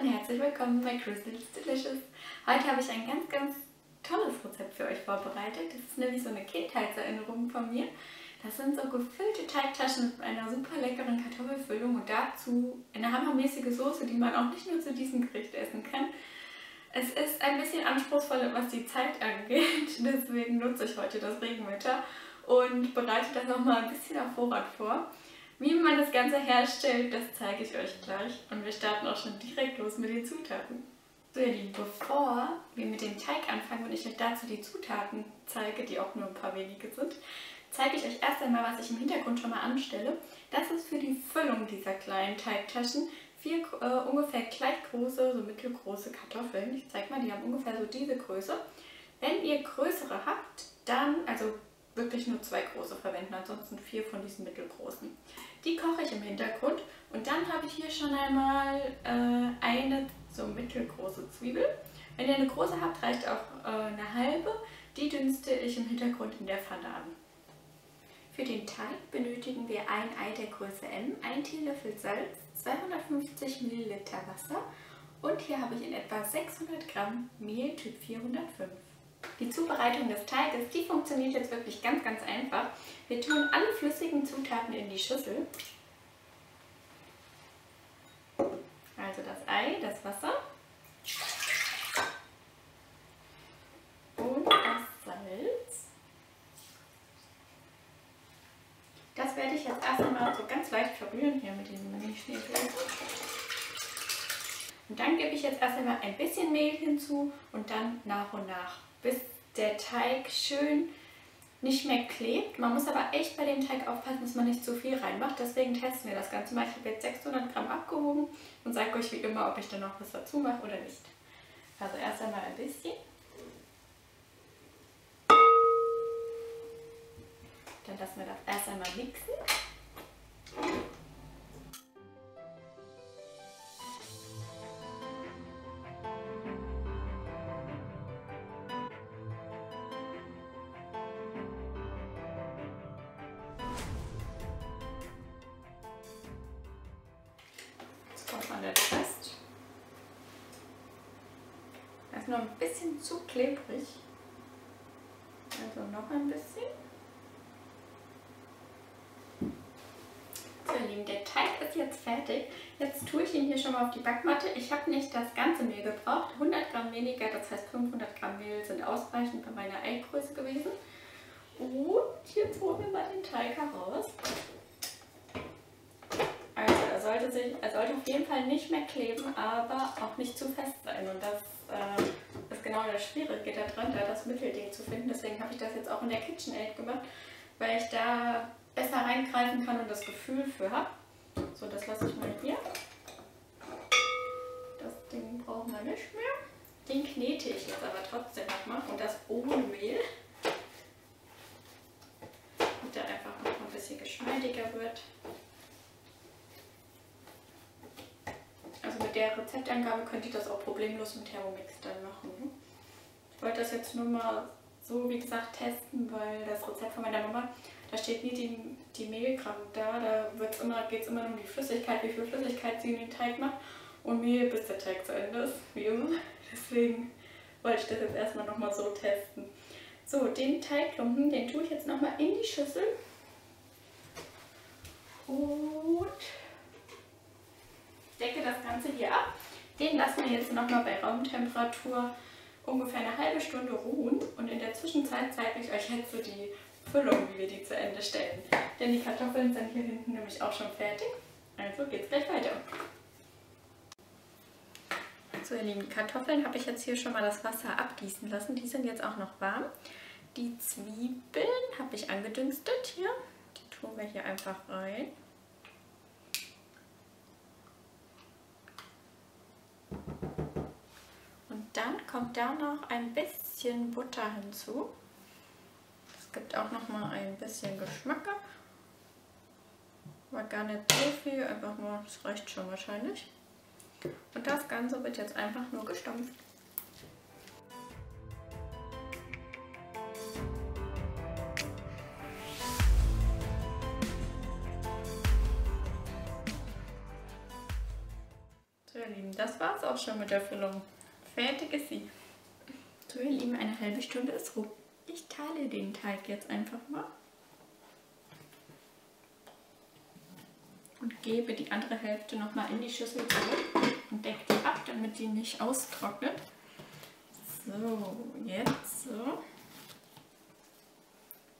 und herzlich willkommen bei Crystal's Delicious. Heute habe ich ein ganz, ganz tolles Rezept für euch vorbereitet. Das ist nämlich so eine Kindheitserinnerung von mir. Das sind so gefüllte Teigtaschen mit einer super leckeren Kartoffelfüllung und dazu eine hammermäßige Soße, die man auch nicht nur zu diesem Gericht essen kann. Es ist ein bisschen anspruchsvoll, was die Zeit angeht, deswegen nutze ich heute das Regenwetter und bereite das nochmal ein bisschen auf Vorrat vor. Wie man das Ganze herstellt, das zeige ich euch gleich. Und wir starten auch schon direkt los mit den Zutaten. So ihr Lieben, bevor wir mit dem Teig anfangen und ich euch dazu die Zutaten zeige, die auch nur ein paar wenige sind, zeige ich euch erst einmal, was ich im Hintergrund schon mal anstelle. Das ist für die Füllung dieser kleinen Teigtaschen vier äh, ungefähr gleich große, so mittelgroße Kartoffeln. Ich zeige mal, die haben ungefähr so diese Größe. Wenn ihr größere habt, dann, also wirklich nur zwei große verwenden, ansonsten vier von diesen mittelgroßen. Die koche ich im Hintergrund und dann habe ich hier schon einmal äh, eine so mittelgroße Zwiebel. Wenn ihr eine große habt, reicht auch äh, eine halbe. Die dünste ich im Hintergrund in der Pfanne an. Für den Teig benötigen wir ein Ei der Größe M, ein Teelöffel Salz, 250 ml Wasser und hier habe ich in etwa 600 Gramm Mehl Typ 405. Die Zubereitung des Teiges, die funktioniert jetzt wirklich ganz, ganz einfach. Wir tun alle flüssigen Zutaten in die Schüssel. Also das Ei, das Wasser und das Salz. Das werde ich jetzt erst einmal so ganz leicht verrühren hier mit dem Milchschneefel. Und dann gebe ich jetzt erst einmal ein bisschen Mehl hinzu und dann nach und nach bis der Teig schön nicht mehr klebt. Man muss aber echt bei dem Teig aufpassen, dass man nicht zu viel reinmacht. Deswegen testen wir das Ganze mal. Ich habe jetzt 600 Gramm abgehoben und sage euch wie immer, ob ich dann noch was dazu mache oder nicht. Also erst einmal ein bisschen. Dann lassen wir das erst einmal mixen. Noch ein bisschen zu klebrig. Also noch ein bisschen. So ihr Lieben, der Teig ist jetzt fertig. Jetzt tue ich ihn hier schon mal auf die Backmatte. Ich habe nicht das ganze Mehl gebraucht. 100 Gramm weniger, das heißt 500 Gramm Mehl sind ausreichend bei meiner Eigröße gewesen. Und jetzt holen wir mal den Teig heraus sollte, sich, er sollte auf jeden Fall nicht mehr kleben, aber auch nicht zu fest sein. Und das äh, ist genau das Schwierige daran, da das Mittelding zu finden. Deswegen habe ich das jetzt auch in der KitchenAid gemacht, weil ich da besser reingreifen kann und das Gefühl für habe. So, das lasse ich mal hier. Das Ding brauchen wir nicht mehr. Den knete ich jetzt aber trotzdem nochmal und das ohne Mehl. Damit der einfach noch ein bisschen geschmeidiger wird. mit der Rezeptangabe könnt ihr das auch problemlos im Thermomix dann machen. Ich wollte das jetzt nur mal so, wie gesagt, testen, weil das Rezept von meiner Mama, da steht nie die, die Mehlgramm da, da immer, geht es immer nur um die Flüssigkeit, wie viel Flüssigkeit sie in den Teig macht und Mehl, bis der Teig zu Ende ist, wie immer. Deswegen wollte ich das jetzt erstmal nochmal so testen. So, den Teigklumpen, den tue ich jetzt nochmal in die Schüssel. Und decke das Ganze hier ab. Den lassen wir jetzt nochmal bei Raumtemperatur ungefähr eine halbe Stunde ruhen und in der Zwischenzeit zeige ich euch jetzt so die Füllung, wie wir die zu Ende stellen. Denn die Kartoffeln sind hier hinten nämlich auch schon fertig. Also geht's gleich weiter. So ihr lieben Kartoffeln habe ich jetzt hier schon mal das Wasser abgießen lassen. Die sind jetzt auch noch warm. Die Zwiebeln habe ich angedünstet hier. Die tun wir hier einfach rein. Dann kommt da noch ein bisschen Butter hinzu. Es gibt auch noch mal ein bisschen Geschmack. Aber gar nicht so viel, einfach nur, das reicht schon wahrscheinlich. Und das Ganze wird jetzt einfach nur gestampft. das war es auch schon mit der Füllung. Fertig ist sie. So ihr Lieben, eine halbe Stunde ist rum. Ich teile den Teig jetzt einfach mal. Und gebe die andere Hälfte nochmal in die Schüssel zurück und decke die ab, damit die nicht austrocknet. So, jetzt so.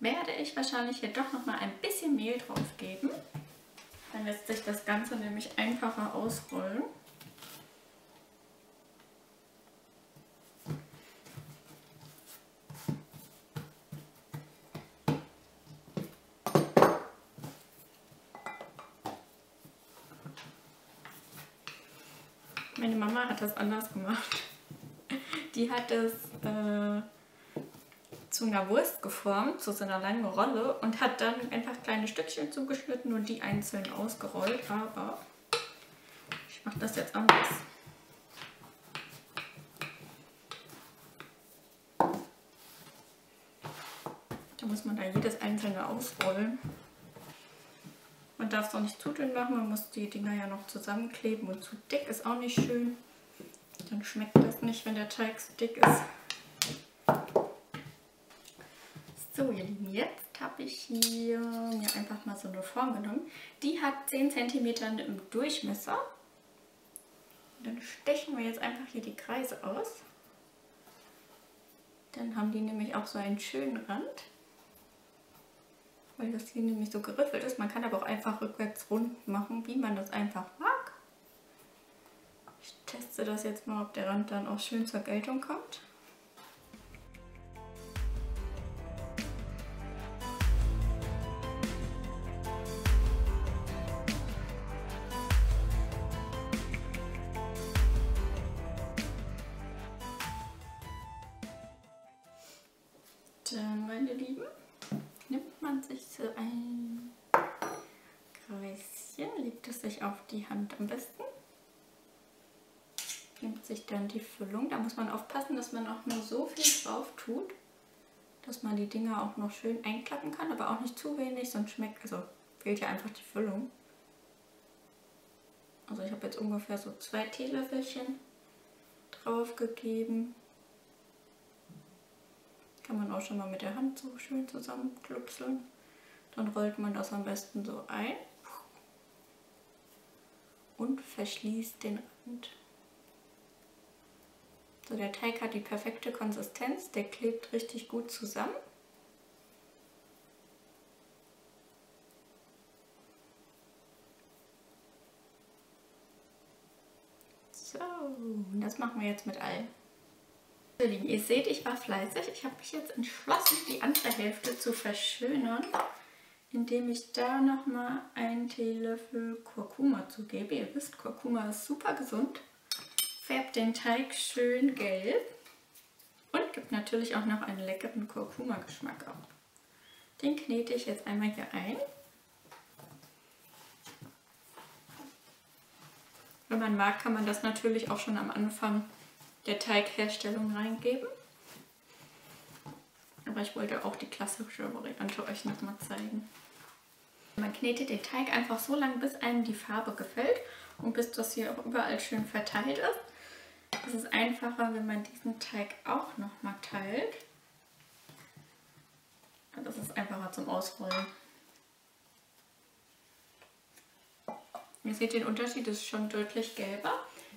Werde ich wahrscheinlich hier doch nochmal ein bisschen Mehl drauf geben. Dann lässt sich das Ganze nämlich einfacher ausrollen. Meine Mama hat das anders gemacht. Die hat es äh, zu einer Wurst geformt, zu so einer langen Rolle und hat dann einfach kleine Stückchen zugeschnitten und die einzeln ausgerollt. Aber ich mache das jetzt anders. Da muss man da jedes einzelne ausrollen. Man darf es auch nicht zu dünn machen, man muss die Dinger ja noch zusammenkleben und zu dick ist auch nicht schön. Dann schmeckt das nicht, wenn der Teig zu dick ist. So ihr Lieben, jetzt habe ich hier mir einfach mal so eine Form genommen. Die hat 10 cm im Durchmesser. dann stechen wir jetzt einfach hier die Kreise aus. Dann haben die nämlich auch so einen schönen Rand. Weil das hier nämlich so geriffelt ist. Man kann aber auch einfach rückwärts rund machen, wie man das einfach mag. Ich teste das jetzt mal, ob der Rand dann auch schön zur Geltung kommt. Dass man auch nur so viel drauf tut, dass man die Dinger auch noch schön einklappen kann, aber auch nicht zu wenig, sonst schmeckt, also fehlt ja einfach die Füllung. Also ich habe jetzt ungefähr so zwei Teelöffelchen drauf gegeben. Kann man auch schon mal mit der Hand so schön zusammenklupseln. Dann rollt man das am besten so ein und verschließt den Rand. So, der Teig hat die perfekte Konsistenz, der klebt richtig gut zusammen. So, und das machen wir jetzt mit allen. Ihr seht, ich war fleißig. Ich habe mich jetzt entschlossen, die andere Hälfte zu verschönern, indem ich da nochmal einen Teelöffel Kurkuma zugebe. Ihr wisst, Kurkuma ist super gesund. Färbt den Teig schön gelb und gibt natürlich auch noch einen leckeren Kurkuma-Geschmack ab. Den knete ich jetzt einmal hier ein. Wenn man mag, kann man das natürlich auch schon am Anfang der Teigherstellung reingeben. Aber ich wollte auch die klassische Variante euch nochmal zeigen. Man knetet den Teig einfach so lange, bis einem die Farbe gefällt und bis das hier auch überall schön verteilt ist. Es ist einfacher, wenn man diesen Teig auch nochmal teilt. Das ist einfacher zum Ausrollen. Ihr seht den Unterschied, ist schon deutlich gelber.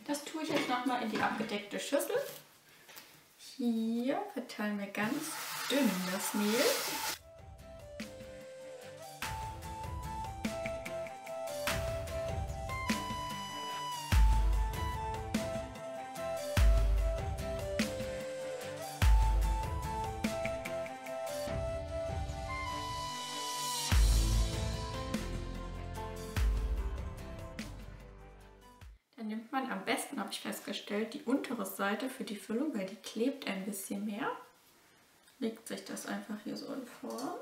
Das tue ich jetzt nochmal in die abgedeckte Schüssel. Hier verteilen wir ganz dünn das Mehl. Seite für die Füllung, weil die klebt ein bisschen mehr. Legt sich das einfach hier so in Form.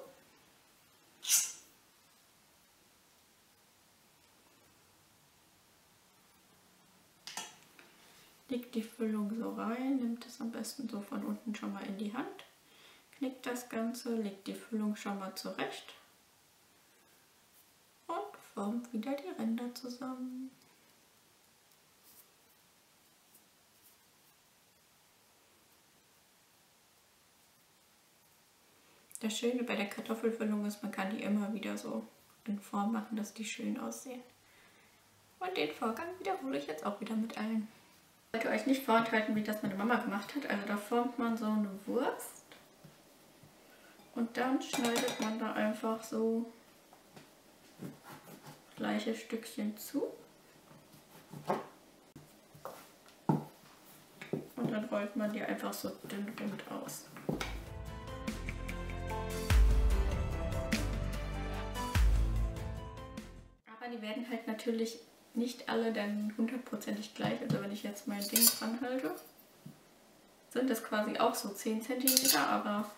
Legt die Füllung so rein, nimmt es am besten so von unten schon mal in die Hand, knickt das Ganze, legt die Füllung schon mal zurecht und formt wieder die Ränder zusammen. Das Schöne bei der Kartoffelfüllung ist, man kann die immer wieder so in Form machen, dass die schön aussehen. Und den Vorgang wiederhole ich jetzt auch wieder mit allen. Ich wollte euch nicht vorenthalten, wie das meine Mama gemacht hat. Also da formt man so eine Wurst und dann schneidet man da einfach so gleiche Stückchen zu. Und dann rollt man die einfach so dünn rund aus. Aber die werden halt natürlich nicht alle dann hundertprozentig gleich. Also wenn ich jetzt mein Ding dran halte, sind das quasi auch so 10 cm, aber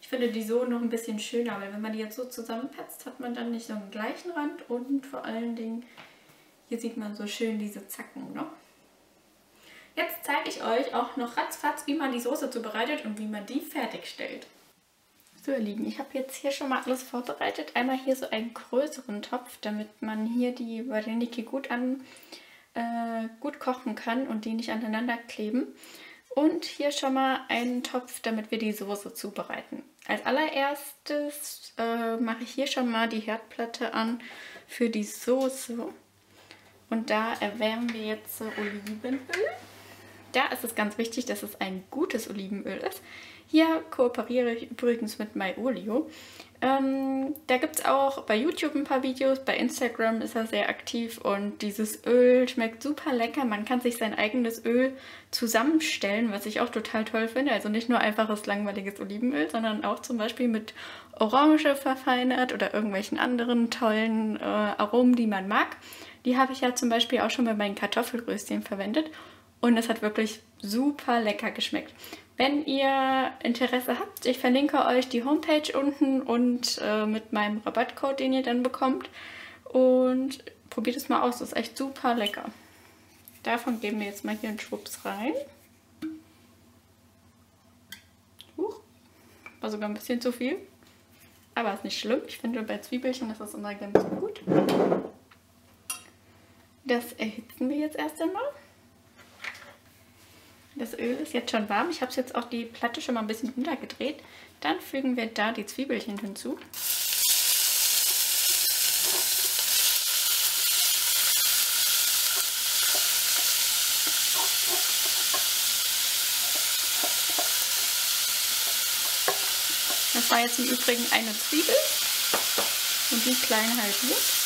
ich finde die so noch ein bisschen schöner, weil wenn man die jetzt so zusammenpetzt, hat man dann nicht so einen gleichen Rand und vor allen Dingen, hier sieht man so schön diese Zacken noch. Jetzt zeige ich euch auch noch ratzfatz, wie man die Soße zubereitet und wie man die fertigstellt. So ihr Lieben, ich habe jetzt hier schon mal alles vorbereitet. Einmal hier so einen größeren Topf, damit man hier die Vareniki gut, an, äh, gut kochen kann und die nicht aneinander kleben. Und hier schon mal einen Topf, damit wir die Soße zubereiten. Als allererstes äh, mache ich hier schon mal die Herdplatte an für die Soße. Und da erwärmen wir jetzt Olivenöl. Da ist es ganz wichtig, dass es ein gutes Olivenöl ist. Hier kooperiere ich übrigens mit MyOlio. Ähm, da gibt es auch bei YouTube ein paar Videos, bei Instagram ist er sehr aktiv und dieses Öl schmeckt super lecker. Man kann sich sein eigenes Öl zusammenstellen, was ich auch total toll finde. Also nicht nur einfaches langweiliges Olivenöl, sondern auch zum Beispiel mit Orange verfeinert oder irgendwelchen anderen tollen äh, Aromen, die man mag. Die habe ich ja zum Beispiel auch schon bei meinen Kartoffelröschen verwendet und es hat wirklich super lecker geschmeckt. Wenn ihr Interesse habt, ich verlinke euch die Homepage unten und äh, mit meinem Rabattcode, den ihr dann bekommt. Und probiert es mal aus, das ist echt super lecker. Davon geben wir jetzt mal hier einen Schwupps rein. Huch, war sogar ein bisschen zu viel. Aber ist nicht schlimm. Ich finde bei Zwiebelchen ist das immer ganz gut. Das erhitzen wir jetzt erst einmal. Das Öl ist jetzt schon warm. Ich habe jetzt auch die Platte schon mal ein bisschen runtergedreht. Dann fügen wir da die Zwiebelchen hinzu. Das war jetzt im Übrigen eine Zwiebel und die klein halbiert.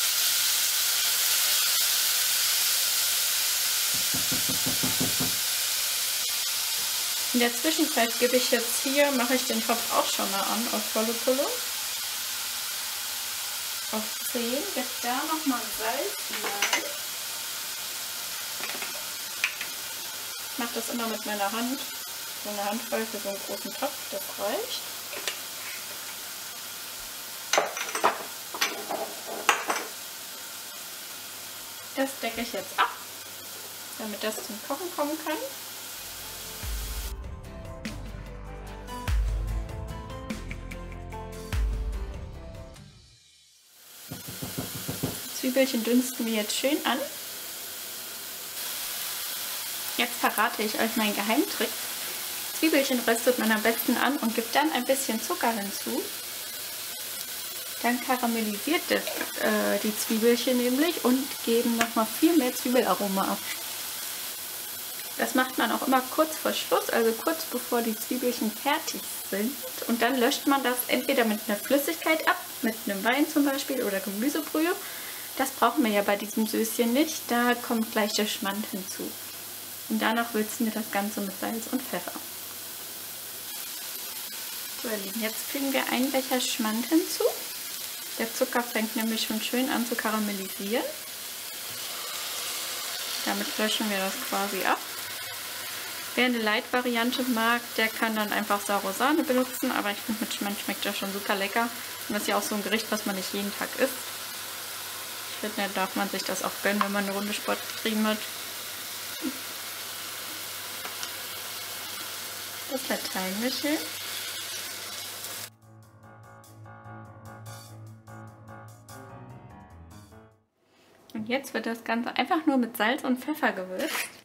In der Zwischenzeit gebe ich jetzt hier, mache ich den Topf auch schon mal an auf volle Pulle. Auf 10, jetzt da nochmal Salz rein. Ich mache das immer mit meiner Hand, so eine Handvoll für so einen großen Topf, das reicht. Das decke ich jetzt ab, damit das zum Kochen kommen kann. Zwiebelchen dünsten wir jetzt schön an. Jetzt verrate ich euch meinen Geheimtrick. Zwiebelchen röstet man am besten an und gibt dann ein bisschen Zucker hinzu. Dann karamellisiert das, äh, die Zwiebelchen nämlich und geben nochmal viel mehr Zwiebelaroma ab. Das macht man auch immer kurz vor Schluss, also kurz bevor die Zwiebelchen fertig sind. Und dann löscht man das entweder mit einer Flüssigkeit ab, mit einem Wein zum Beispiel oder Gemüsebrühe das brauchen wir ja bei diesem Süßchen nicht. Da kommt gleich der Schmand hinzu. Und danach würzen wir das Ganze mit Salz und Pfeffer. So ihr Lieben, jetzt fügen wir einen Becher Schmand hinzu. Der Zucker fängt nämlich schon schön an zu karamellisieren. Damit löschen wir das quasi ab. Wer eine Light-Variante mag, der kann dann einfach saure Sahne benutzen, aber ich finde mit Schmand schmeckt das schon super lecker. Und das ist ja auch so ein Gericht, was man nicht jeden Tag isst. Finde, da darf man sich das auch gönnen, wenn man eine Runde Sport getrieben hat. Das verteilen wir schön. Und jetzt wird das Ganze einfach nur mit Salz und Pfeffer gewürzt.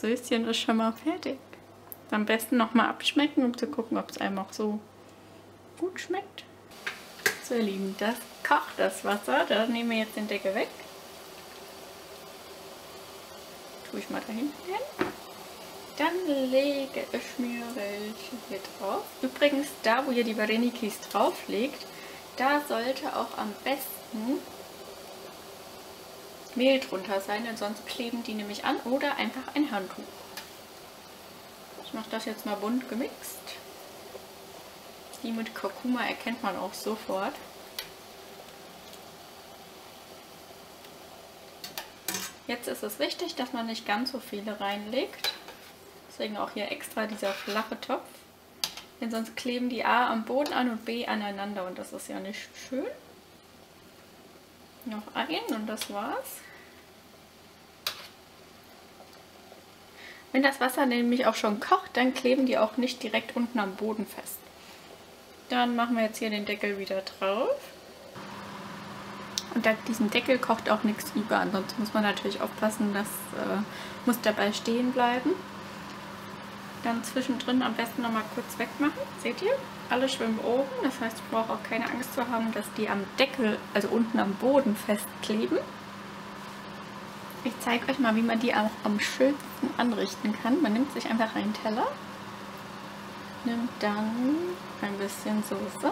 Das Söschen ist schon mal fertig. Am besten nochmal abschmecken, um zu gucken, ob es einem auch so gut schmeckt. So ihr Lieben, das kocht das Wasser. Da nehmen wir jetzt den Deckel weg. Tue ich mal da hinten hin. Dann lege ich mir welche hier drauf. Übrigens, da wo ihr die Varenikis drauflegt, da sollte auch am besten Mehl drunter sein, denn sonst kleben die nämlich an oder einfach ein Handtuch. Ich mache das jetzt mal bunt gemixt. Die mit Kurkuma erkennt man auch sofort. Jetzt ist es wichtig, dass man nicht ganz so viele reinlegt. Deswegen auch hier extra dieser flache Topf. Denn sonst kleben die A am Boden an und B aneinander und das ist ja nicht schön. Noch ein und das war's. Wenn das Wasser nämlich auch schon kocht, dann kleben die auch nicht direkt unten am Boden fest. Dann machen wir jetzt hier den Deckel wieder drauf. Und da diesen Deckel kocht auch nichts über. Ansonsten muss man natürlich aufpassen, das äh, muss dabei stehen bleiben. Dann zwischendrin am besten nochmal kurz wegmachen. Seht ihr? Alle schwimmen oben. Das heißt, ich brauche auch keine Angst zu haben, dass die am Deckel, also unten am Boden festkleben. Ich zeige euch mal, wie man die auch am schönsten anrichten kann. Man nimmt sich einfach einen Teller, nimmt dann ein bisschen Soße.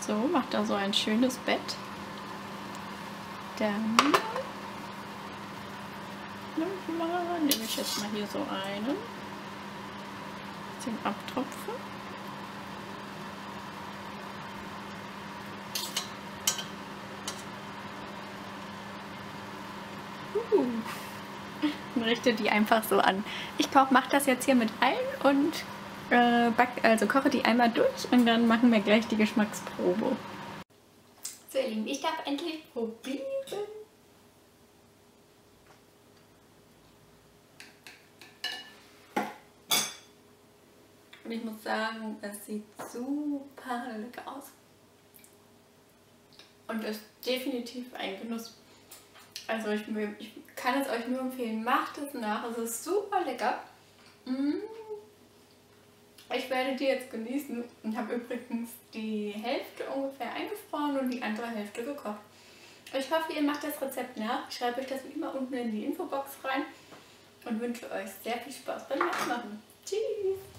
So, macht da so ein schönes Bett. Dann nehme ich jetzt mal hier so einen. Den abtropfen. Uh. Und richte die einfach so an. Ich mache das jetzt hier mit allen und äh, back, also koche die einmal durch und dann machen wir gleich die Geschmacksprobe. So ihr Lieben, ich darf endlich probieren. Und ich muss sagen, es sieht super lecker aus. Und ist definitiv ein Genuss. Also ich, ich kann es euch nur empfehlen, macht es nach. Es ist super lecker. Mmh. Ich werde die jetzt genießen und habe übrigens die Hälfte ungefähr eingefroren und die andere Hälfte gekocht. Ich hoffe, ihr macht das Rezept nach. Ich schreibe euch das wie immer unten in die Infobox rein und wünsche euch sehr viel Spaß beim Nachmachen. Tschüss!